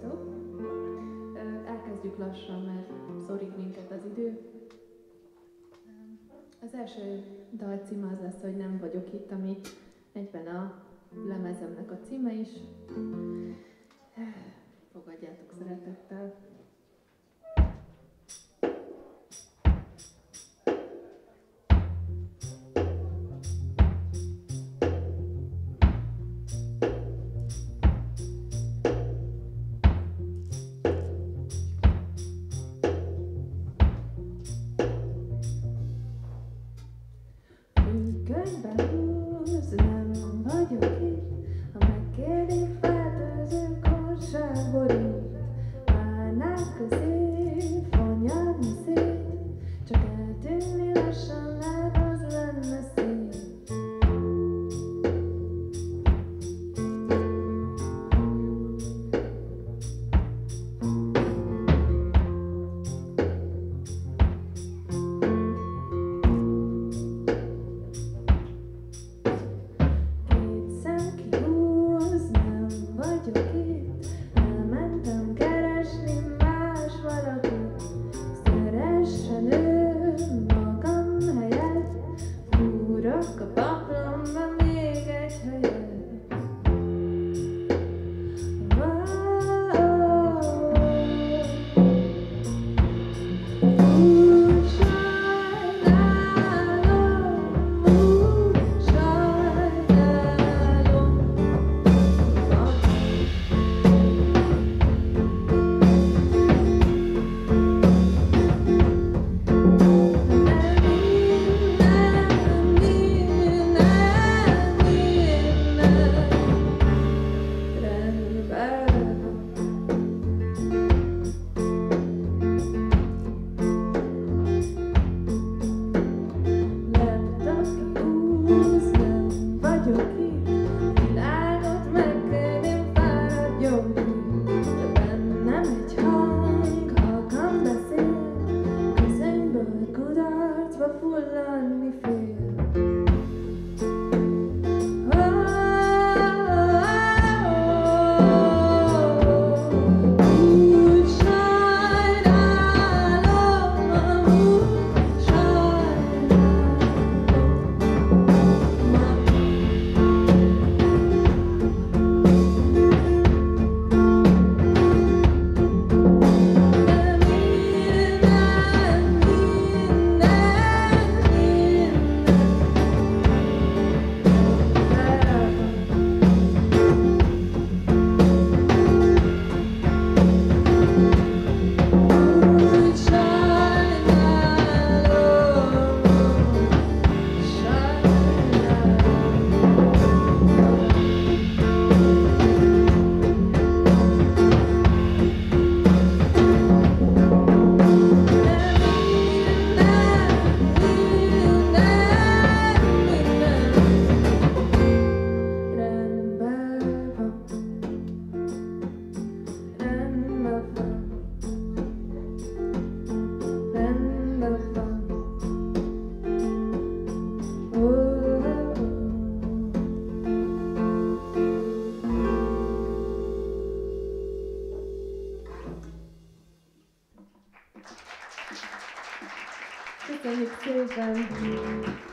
Sziasztok! Elkezdjük lassan, mert szorít minket az idő. Az első dal címe az lesz, hogy nem vagyok itt, ami egyben a lemezemnek a címe is. Fogadjátok szeretettel! Goodbye. как Thank you, Susan.